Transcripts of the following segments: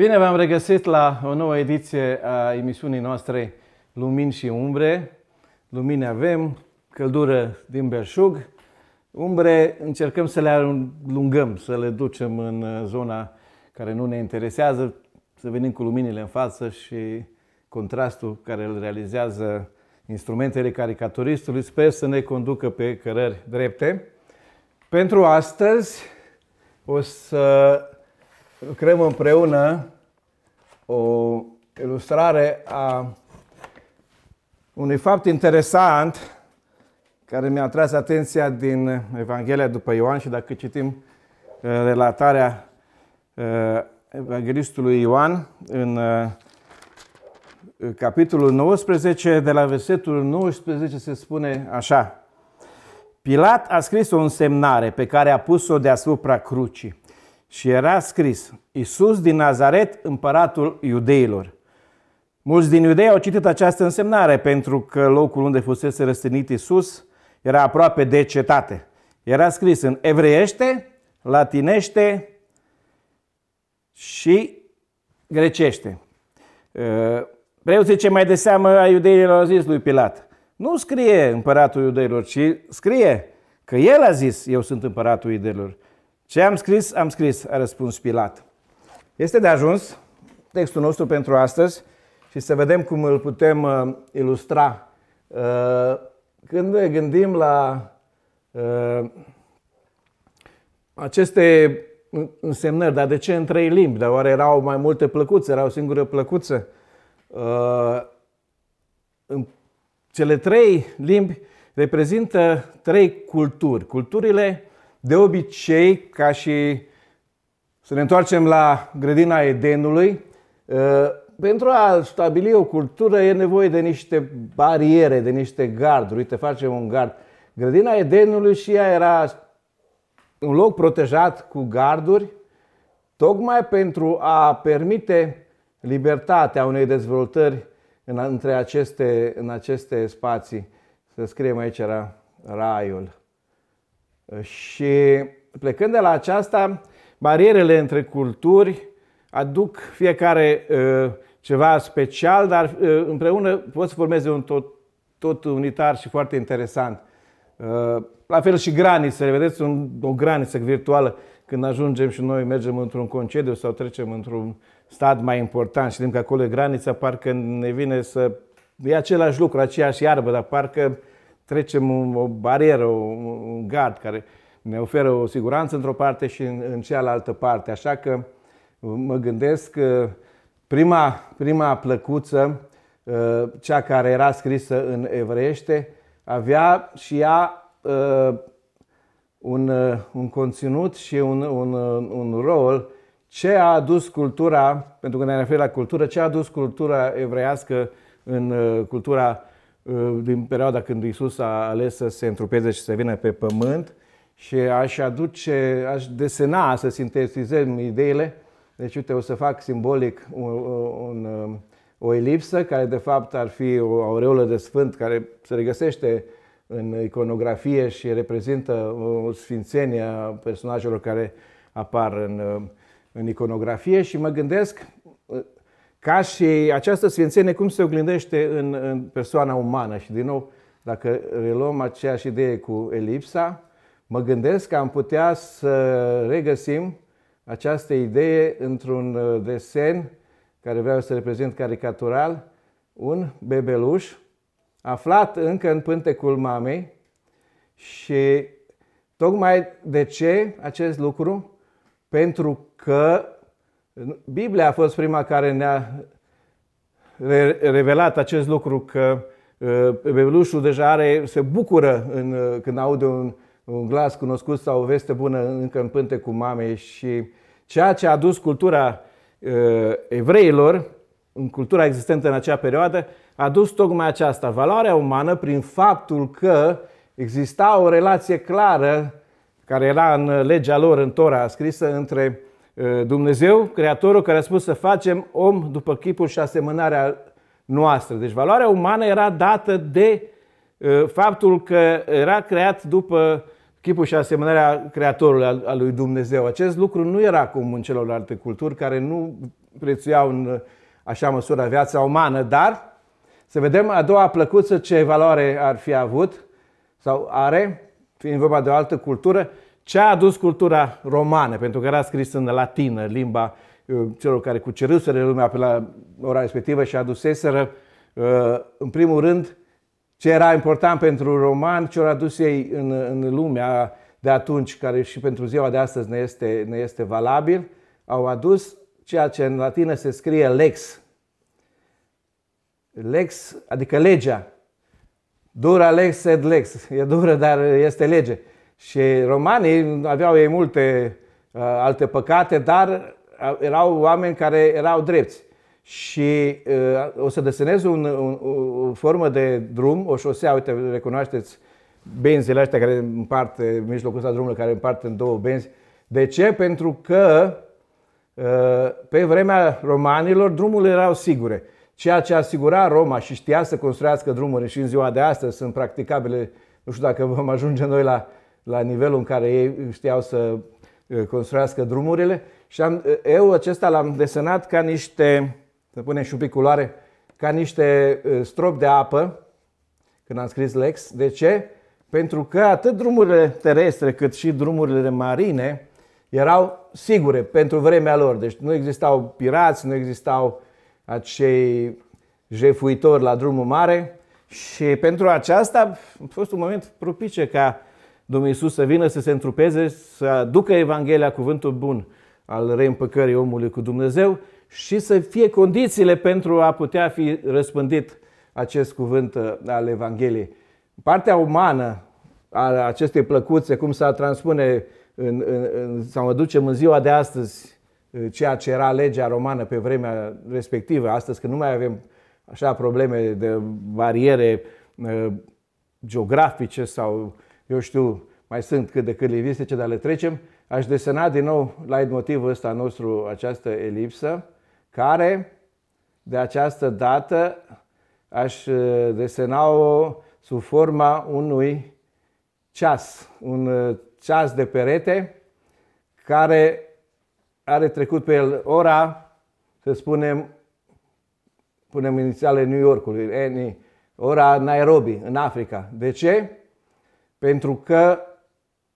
Bine v-am regăsit la o nouă ediție a emisiunii noastre Lumini și Umbre. Lumini avem, căldură din belșug. Umbre încercăm să le alungăm, să le ducem în zona care nu ne interesează, să venim cu luminile în față și contrastul care îl realizează instrumentele caricaturistului sper să ne conducă pe cărări drepte. Pentru astăzi o să lucrăm împreună o ilustrare a unui fapt interesant care mi-a tras atenția din Evanghelia după Ioan și dacă citim uh, relatarea uh, Evanghelistului Ioan în uh, capitolul 19, de la versetul 19 se spune așa. Pilat a scris o însemnare pe care a pus-o deasupra crucii și era scris Iisus din Nazaret, împăratul iudeilor. Mulți din iudei au citit această însemnare pentru că locul unde fusese răstignit Iisus era aproape de cetate. Era scris în evreiește, latinește și grecește. Preoții ce mai de seamă a iudeilor au zis lui Pilat, nu scrie împăratul iudeilor, ci scrie că el a zis, eu sunt împăratul iudeilor. Ce am scris, am scris, a răspuns Pilat. Este de ajuns textul nostru pentru astăzi și să vedem cum îl putem uh, ilustra. Uh, când ne gândim la uh, aceste însemnări, dar de ce în trei limbi? Dar oare erau mai multe plăcuțe, erau o singură plăcuță? Uh, în cele trei limbi reprezintă trei culturi. Culturile de obicei, ca și să ne întoarcem la grădina Edenului, uh, pentru a stabili o cultură e nevoie de niște bariere, de niște garduri. Uite, facem un gard. Grădina Edenului și ea era un loc protejat cu garduri, tocmai pentru a permite libertatea unei dezvoltări în, între aceste, în aceste spații. Să scriem aici era raiul. Și plecând de la aceasta, barierele între culturi aduc fiecare uh, ceva special, dar uh, împreună pot să formeze un tot, tot unitar și foarte interesant. Uh, la fel și granițele, vedeți, un, o graniță virtuală. Când ajungem și noi mergem într-un concediu sau trecem într-un stat mai important, știm că acolo e granița, parcă ne vine să... E același lucru, aceeași iarbă, dar parcă trecem un, o barieră, un, un gard care ne oferă o siguranță într-o parte și în, în cealaltă parte. Așa că mă gândesc că prima, prima plăcuță, uh, cea care era scrisă în evreiește, avea și ea uh, un, uh, un conținut și un, un, un rol ce a adus cultura, pentru că ne referim la cultură, ce a adus cultura evreiască în cultura din perioada când Isus a ales să se întrupeze și să vină pe pământ și aș aduce, aș desena, să sintetizăm ideile. Deci, uite, o să fac simbolic un, un, o elipsă, care de fapt ar fi o aureolă de sfânt, care se regăsește în iconografie și reprezintă o sfințenie a personajelor care apar în, în iconografie și mă gândesc ca și această sfințenie cum se oglindește în, în persoana umană. Și din nou, dacă reluăm aceeași idee cu elipsa, mă gândesc că am putea să regăsim această idee într-un uh, desen care vreau să reprezint caricatural, un bebeluș aflat încă în pântecul mamei și tocmai de ce acest lucru? Pentru că Biblia a fost prima care ne-a revelat acest lucru că uh, bebelușul deja are, se bucură în, uh, când aude un un glas cunoscut sau o veste bună încă în pânte cu mamei și ceea ce a dus cultura uh, evreilor, în cultura existentă în acea perioadă, a dus tocmai aceasta, valoarea umană prin faptul că exista o relație clară care era în legea lor, în Tora, scrisă între uh, Dumnezeu, Creatorul, care a spus să facem om după chipul și asemănarea noastră. Deci valoarea umană era dată de uh, faptul că era creat după chipul și asemănarea Creatorului al, al lui Dumnezeu. Acest lucru nu era cum în celorlalte culturi care nu prețuiau în așa măsură viața umană, dar să vedem a doua plăcuță ce valoare ar fi avut sau are, fiind vorba de o altă cultură, ce a adus cultura romană, pentru că era scris în latină, limba uh, celor care cuceriseră lumea pe la ora respectivă și aduseseră, uh, în primul rând, ce era important pentru roman, ce au adus ei în, în lumea de atunci, care și pentru ziua de astăzi ne este, ne este valabil, au adus ceea ce în latină se scrie lex. Lex, adică legea. Dura lex sed lex. E dură, dar este lege. Și romanii aveau ei multe uh, alte păcate, dar erau oameni care erau drepți. Și uh, o să desenez un, un, o formă de drum, o șosea, uite, recunoașteți benzile astea care împart, mijlocul ăsta drumului care împart în două benzi. De ce? Pentru că uh, pe vremea romanilor drumurile erau sigure. Ceea ce asigura Roma și știa să construiască drumuri și în ziua de astăzi sunt practicabile, nu știu dacă vom ajunge noi la, la nivelul în care ei știau să uh, construiască drumurile. Și am, uh, eu acesta l-am desenat ca niște, să punem și un pic culoare, ca niște strop de apă, când am scris Lex. De ce? Pentru că atât drumurile terestre cât și drumurile marine erau sigure pentru vremea lor. Deci nu existau pirați, nu existau acei jefuitori la drumul mare și pentru aceasta a fost un moment propice ca Domnul Iisus să vină să se întrupeze, să aducă Evanghelia, cuvântul bun al reîmpăcării omului cu Dumnezeu și să fie condițiile pentru a putea fi răspândit acest cuvânt al Evangheliei. Partea umană a acestei plăcuțe, cum să transpune în, în, în, sau mă ducem în ziua de astăzi ceea ce era legea romană pe vremea respectivă, astăzi că nu mai avem așa probleme de bariere geografice sau, eu știu, mai sunt cât de cât lingvistice, dar le trecem, aș desena din nou la motivul ăsta nostru această elipsă, care de această dată aș desena-o sub forma unui ceas, un ceas de perete care are trecut pe el ora, să spunem, punem inițiale New Yorkului, NI, ora Nairobi, în Africa. De ce? Pentru că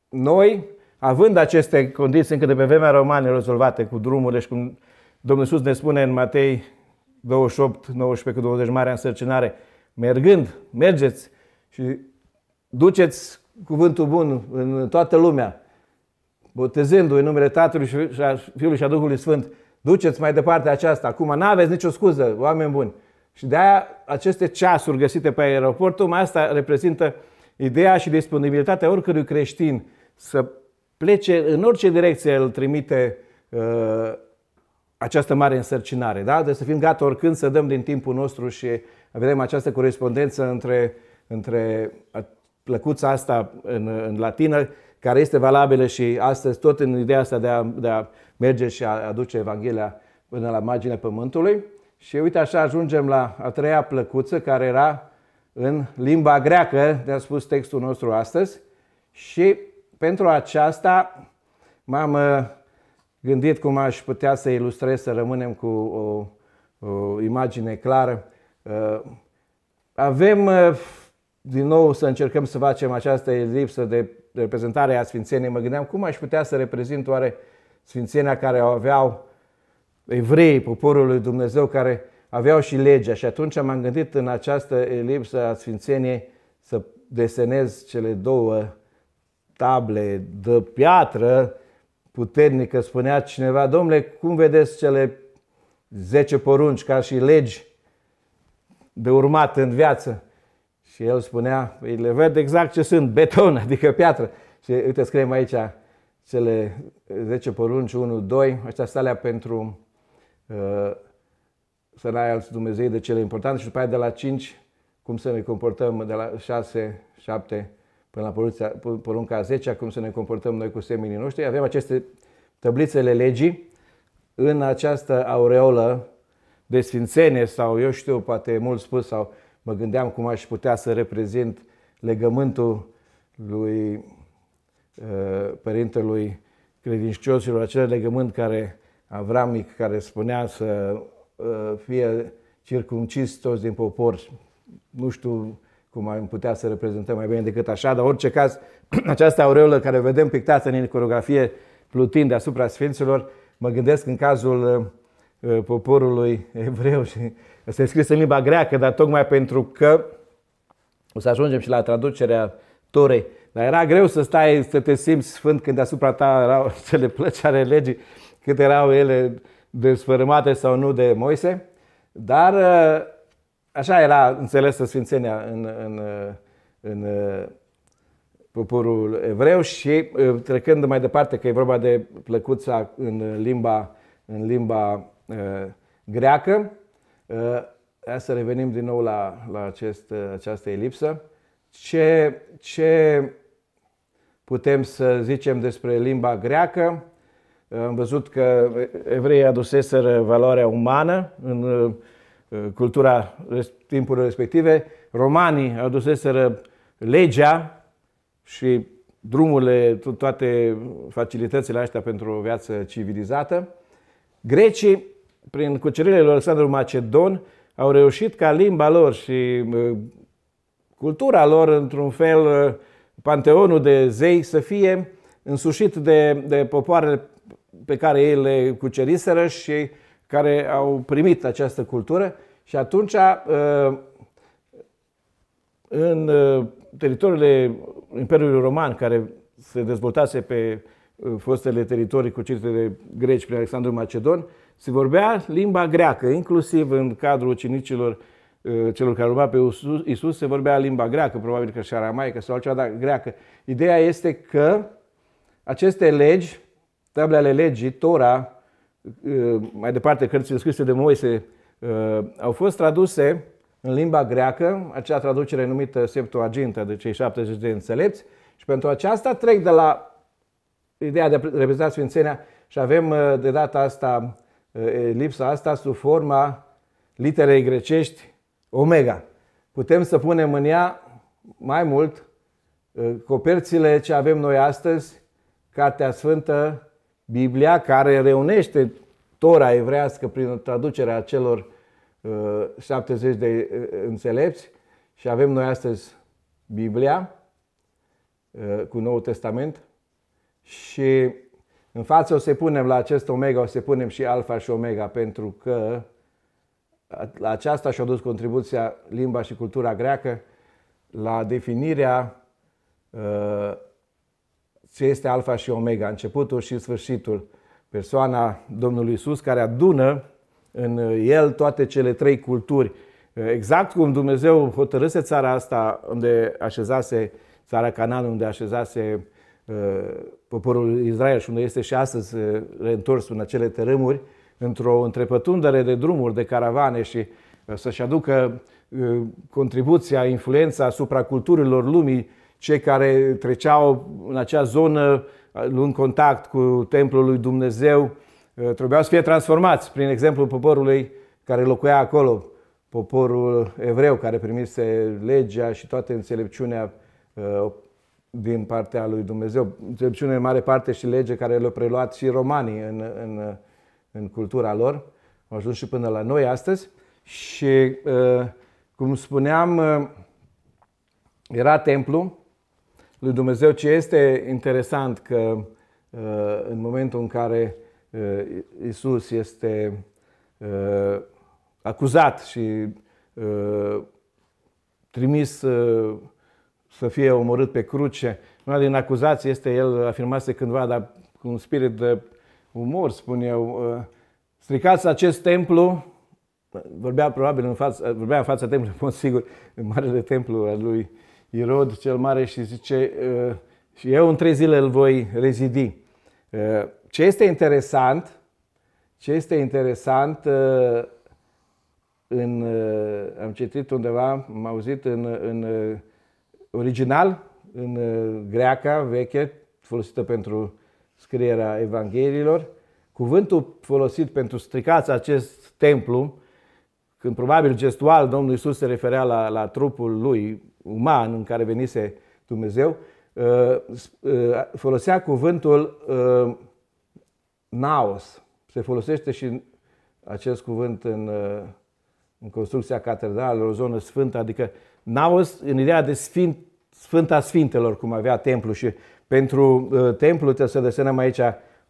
noi, având aceste condiții încă de pe vremea romane rezolvate cu drumurile și cum Domnul Iisus ne spune în Matei 28, 19 cu 20 marea însărcinare, mergând, mergeți și duceți cuvântul bun în toată lumea, botezându-i în numele Tatălui și a Fiului și a Duhului Sfânt, duceți mai departe aceasta. Acum nu aveți nicio scuză, oameni buni. Și de aia aceste ceasuri găsite pe aeroport, tocmai asta reprezintă ideea și disponibilitatea oricărui creștin să plece în orice direcție îl trimite uh, această mare însărcinare. Da? Deci să fim gata oricând să dăm din timpul nostru și vedem această corespondență între, între plăcuța asta în, în latină care este valabilă și astăzi tot în ideea asta de a, de a merge și a aduce Evanghelia până la marginea Pământului. Și uite așa ajungem la a treia plăcuță care era în limba greacă, ne-a spus textul nostru astăzi. Și pentru aceasta m-am uh, gândit cum aș putea să ilustrez, să rămânem cu o, o imagine clară. Uh, avem uh, din nou să încercăm să facem această elipsă de reprezentare a Sfințeniei, mă gândeam cum aș putea să reprezint oare Sfințenia care o aveau evrei, poporul lui Dumnezeu, care aveau și legea. Și atunci m-am gândit în această elipsă a Sfințeniei să desenez cele două table de piatră puternică. Spunea cineva, domnule, cum vedeți cele 10 porunci ca și legi de urmat în viață? Și el spunea, îi le văd exact ce sunt, beton, adică piatră. Și uite, scriem aici cele 10 porunci, 1, 2, astea stalea pentru uh, să n-ai alți Dumnezei de cele importante și după aia de la 5, cum să ne comportăm, de la 6, 7 până la porunca, porunca 10, cum să ne comportăm noi cu seminii noștri. Avem aceste tablițele legii în această aureolă de sfințenie sau eu știu, poate mult spus, sau mă gândeam cum aș putea să reprezint legământul lui uh, părintelui credincioșilor, acel legământ care avramic care spunea să fie circumcis toți din popor. Nu știu cum am putea să reprezentăm mai bine decât așa, dar orice caz, această aureolă care vedem pictată în iconografie plutind deasupra Sfinților, mă gândesc în cazul poporului evreu și este scris în limba greacă, dar tocmai pentru că o să ajungem și la traducerea Torei, dar era greu să stai, să te simți sfânt când deasupra ta erau cele plăci ale legii, cât erau ele desfărâmate sau nu de Moise. Dar așa era înțelesă Sfințenia în, în, în poporul evreu și trecând mai departe, că e vorba de plăcuța în limba, în limba uh, greacă, uh, hai să revenim din nou la, la acest, această elipsă. Ce, ce putem să zicem despre limba greacă? Am văzut că evreii aduseseră valoarea umană în uh, cultura timpurilor respective. Romanii aduseseră legea și drumurile, toate facilitățile astea pentru o viață civilizată. Grecii, prin cuceririle lui Alexandru Macedon, au reușit ca limba lor și uh, cultura lor, într-un fel, uh, panteonul de zei să fie însușit de, de popoarele pe care ei le cuceriseră și care au primit această cultură. Și atunci, uh, în teritoriile Imperiului Roman, care se dezvoltase pe fostele teritorii cucerite de greci prin Alexandru Macedon, se vorbea limba greacă, inclusiv în cadrul ucenicilor uh, celor care urma pe Isus, se vorbea limba greacă, probabil că și aramaică sau altceva, dar greacă. Ideea este că aceste legi, tablele ale legii, Tora, uh, mai departe cărțile scrise de Moise, uh, au fost traduse în limba greacă, acea traducere numită Septuaginta, de cei 70 de înțelepți, și pentru aceasta trec de la ideea de a reprezenta Sfințenia și avem de data asta lipsa asta sub forma literei grecești omega. Putem să punem în ea mai mult coperțile ce avem noi astăzi, Cartea Sfântă, Biblia, care reunește Tora evrească prin traducerea celor 70 de înțelepți și avem noi astăzi Biblia cu Noul Testament și în față o să punem la acest omega, o să punem și alfa și omega, pentru că la aceasta și-a dus contribuția limba și cultura greacă la definirea uh, ce este alfa și omega, începutul și sfârșitul, persoana Domnului Isus care adună în el toate cele trei culturi. Exact cum Dumnezeu hotărâse țara asta unde așezase, țara Canaan, unde așezase Uh, poporul Israel și unde este și astăzi uh, reîntors în acele tărâmuri, într-o întrepătundere de drumuri, de caravane și uh, să-și aducă contribuția, influența asupra culturilor lumii, cei care treceau în acea zonă în contact cu templul lui Dumnezeu, trebuiau să fie transformați prin exemplu poporului care locuia acolo, poporul evreu care primise legea și toată înțelepciunea din partea lui Dumnezeu. Înțelepciune în mare parte și lege care le-au preluat și romanii în, în, în cultura lor. Au ajuns și până la noi astăzi. Și, uh, cum spuneam, uh, era templu lui Dumnezeu. Ce este interesant că uh, în momentul în care Isus este acuzat și trimis să fie omorât pe cruce. Una din acuzații este, el afirmase cândva, dar cu un spirit de umor, spun eu, uh, stricați acest templu, vorbea probabil în fața, vorbea în fața templului, în sigur, în marele templu al lui Irod cel mare și zice, uh, și eu în trei zile îl voi rezidi. Uh, ce este interesant, ce este interesant, în, am citit undeva, am auzit în, în original, în uh, greaca veche, folosită pentru scrierea Evangheliilor, cuvântul folosit pentru stricați acest templu, când probabil gestual Domnul Isus se referea la, la trupul lui uman în care venise Dumnezeu, uh, uh, folosea cuvântul naos. Se folosește și acest cuvânt în, în construcția catedralelor, o zonă sfântă, adică naos în ideea de sfânt, Sfânta Sfintelor, cum avea templu și pentru uh, templu trebuie să desenăm aici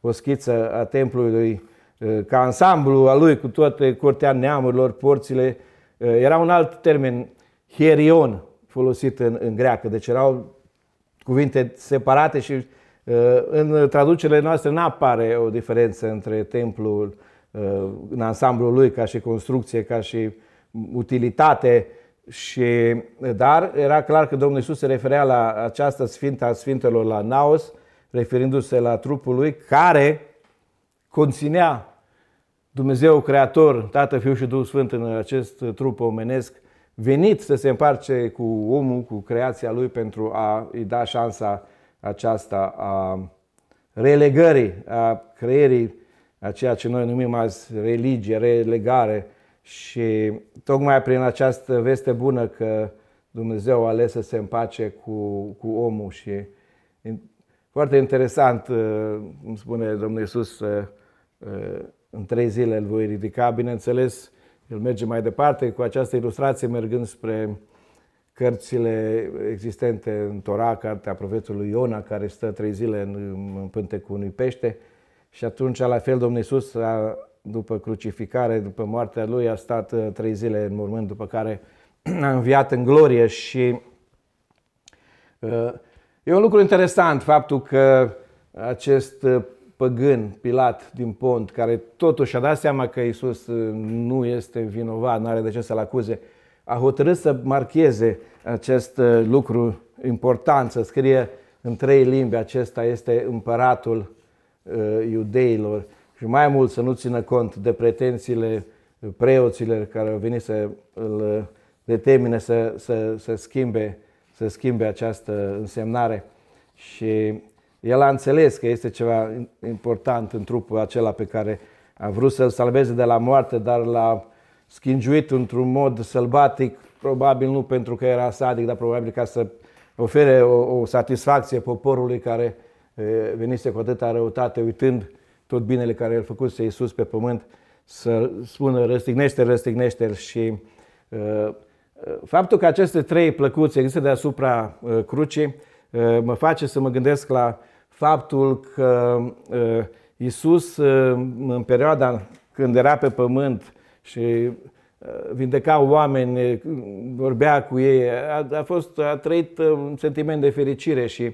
o schiță a templului uh, ca ansamblu al lui cu toate curtea neamurilor, porțile. Uh, era un alt termen, hierion, folosit în, în greacă, deci erau cuvinte separate și uh, în traducerile noastre nu apare o diferență între templul uh, în ansamblul lui ca și construcție, ca și utilitate, și, dar era clar că Domnul Isus se referea la această Sfântă a Sfintelor, la Naos, referindu-se la trupul lui, care conținea Dumnezeu Creator, Tată, Fiul și Duhul Sfânt în acest trup omenesc, venit să se împarce cu omul, cu creația lui pentru a îi da șansa aceasta a relegării, a creierii a ceea ce noi numim azi religie, relegare, și tocmai prin această veste bună că Dumnezeu a ales să se împace cu, cu omul și foarte interesant, uh, cum spune Domnul Iisus, uh, uh, în trei zile îl voi ridica. Bineînțeles, el merge mai departe cu această ilustrație, mergând spre cărțile existente în Tora, cartea profetului Iona, care stă trei zile în, în pântecul unui pește. Și atunci, la fel, Domnul Iisus a după crucificare, după moartea lui, a stat uh, trei zile în mormânt, după care a înviat în glorie și uh, e un lucru interesant faptul că acest uh, păgân, Pilat din Pont, care totuși a dat seama că Isus nu este vinovat, nu are de ce să-l acuze, a hotărât să marcheze acest lucru important, să scrie în trei limbi, acesta este împăratul iudeilor și mai mult să nu țină cont de pretențiile preoților care au venit să îl determine să, să, să, schimbe, să schimbe această însemnare. Și el a înțeles că este ceva important în trupul acela pe care a vrut să-l salveze de la moarte, dar l-a schingiuit într-un mod sălbatic, probabil nu pentru că era sadic, dar probabil ca să ofere o, o satisfacție poporului care venise cu atâta răutate, uitând tot binele care el făcuse Iisus pe pământ, să spună răstignește, răstignește și uh, uh, faptul că aceste trei plăcuțe există deasupra uh, crucii uh, mă face să mă gândesc la faptul că uh, Iisus uh, în perioada când era pe pământ și uh, vindeca oameni, vorbea cu ei, a, a, fost, a trăit uh, un sentiment de fericire și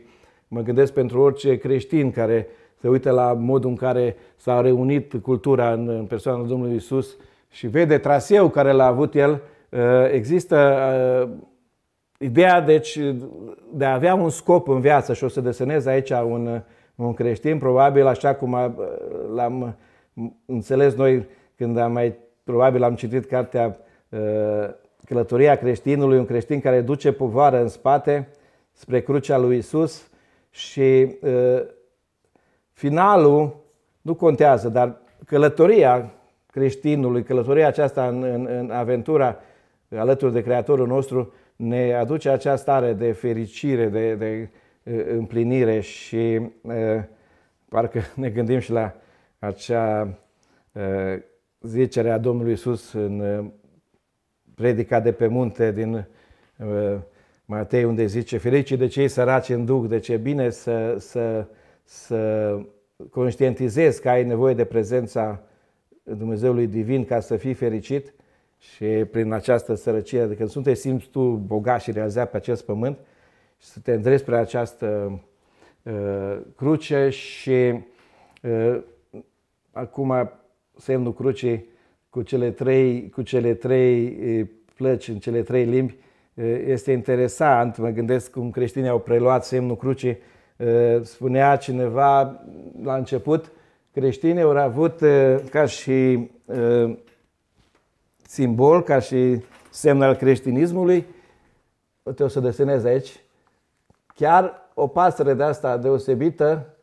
mă gândesc pentru orice creștin care se uită la modul în care s-a reunit cultura în, în persoana Domnului Isus și vede traseul care l-a avut el, uh, există uh, ideea deci, de a avea un scop în viață și o să desenez aici un, un creștin, probabil așa cum a, l-am înțeles noi când am mai, probabil am citit cartea uh, Călătoria creștinului, un creștin care duce povară în spate spre crucea lui Isus și finalul nu contează, dar călătoria creștinului, călătoria aceasta în, în, în aventura alături de Creatorul nostru, ne aduce această stare de fericire, de, de împlinire și uh, parcă ne gândim și la acea uh, zicere a Domnului Isus în uh, predica de pe munte din uh, Matei, unde zice, fericii de cei săraci în duc, de ce bine să, să să conștientizezi că ai nevoie de prezența Dumnezeului Divin ca să fii fericit și prin această sărăcie, adică să nu te simți tu bogat și realizat pe acest pământ și să te îndrezi spre această uh, cruce și uh, acum semnul crucii cu cele trei, cu cele trei uh, plăci în cele trei limbi uh, este interesant. Mă gândesc cum creștinii au preluat semnul crucii Eh, spunea cineva la început, creștinii au avut eh, ca și eh, simbol, ca și semn al creștinismului, uite o să desenez aici, chiar o pasăre de asta deosebită,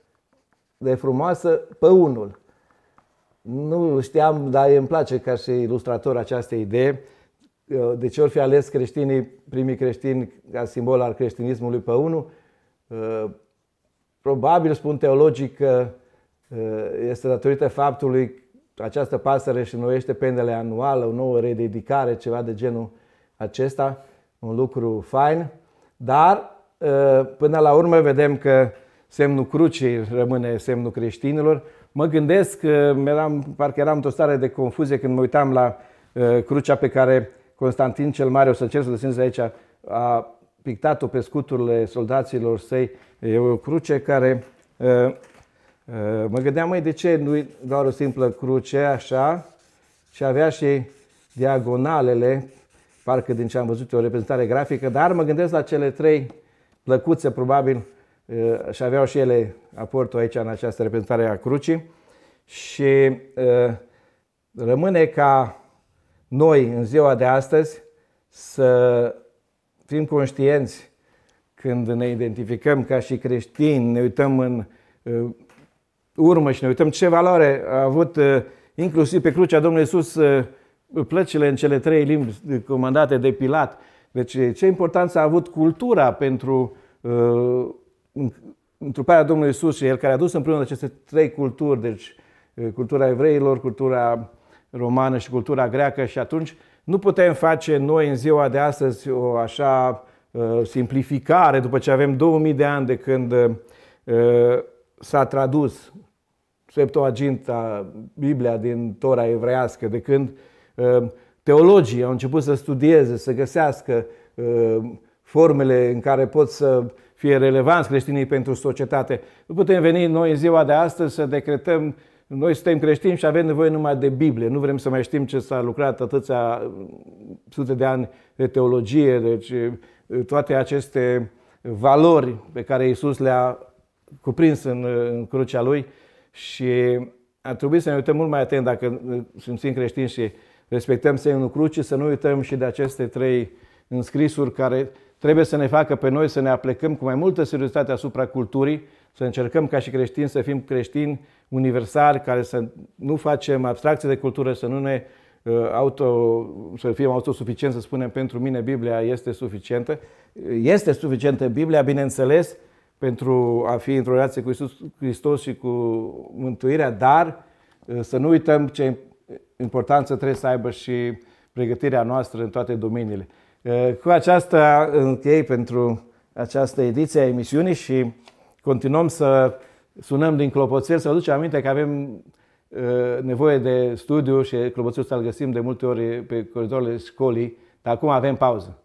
de frumoasă, pe unul. Nu știam, dar îmi place ca și ilustrator această idee. De ce ori fi ales creștinii, primii creștini, ca simbol al creștinismului pe unul? Probabil, spun teologic, că uh, este datorită faptului această pasăre și înnoiește pendele anual, o nouă rededicare, ceva de genul acesta, un lucru fain, dar până la urmă vedem că semnul crucii rămâne semnul creștinilor. Mă gândesc că eram, parcă eram într-o stare de confuzie când mă uitam la crucea pe care Constantin cel Mare, o să încerc să găsiți aici, a pictat-o pe scuturile soldaților săi. E o cruce care... Mă gândeam, mai de ce nu doar o simplă cruce, așa, și avea și diagonalele, parcă din ce am văzut o reprezentare grafică, dar mă gândesc la cele trei plăcuțe, probabil, și aveau și ele aportul aici în această reprezentare a crucii. Și rămâne ca noi, în ziua de astăzi, să fim conștienți când ne identificăm ca și creștini, ne uităm în uh, urmă și ne uităm ce valoare a avut uh, inclusiv pe crucea Domnului Iisus uh, plăcile în cele trei limbi comandate de Pilat. Deci ce importanță a avut cultura pentru uh, întruparea Domnului Iisus și El care a dus împreună aceste trei culturi, deci cultura evreilor, cultura romană și cultura greacă și atunci nu putem face noi în ziua de astăzi o așa uh, simplificare după ce avem 2000 de ani de când uh, s-a tradus Septuaginta, Biblia din Tora evreiască, de când uh, teologii au început să studieze, să găsească formele în care pot să fie relevanți creștinii pentru societate. Nu putem veni noi în ziua de astăzi să decretăm noi suntem creștini și avem nevoie numai de Biblie. Nu vrem să mai știm ce s-a lucrat atâția sute de ani de teologie, deci toate aceste valori pe care Isus le-a cuprins în, în crucea Lui și ar trebui să ne uităm mult mai atent dacă simțim creștini și respectăm semnul crucii, să nu uităm și de aceste trei înscrisuri care trebuie să ne facă pe noi să ne aplecăm cu mai multă seriozitate asupra culturii, să încercăm ca și creștini să fim creștini universali, care să nu facem abstracție de cultură, să nu ne uh, auto, să fim autosuficient, să spunem, pentru mine Biblia este suficientă. Este suficientă Biblia, bineînțeles, pentru a fi într-o relație cu Iisus Hristos și cu mântuirea, dar uh, să nu uităm ce importanță trebuie să aibă și pregătirea noastră în toate domeniile. Uh, cu aceasta închei pentru această ediție a emisiunii și continuăm să sunăm din clopoțel, să aducem aminte că avem uh, nevoie de studiu și clopoțelul să-l găsim de multe ori pe coridorile școlii, dar acum avem pauză.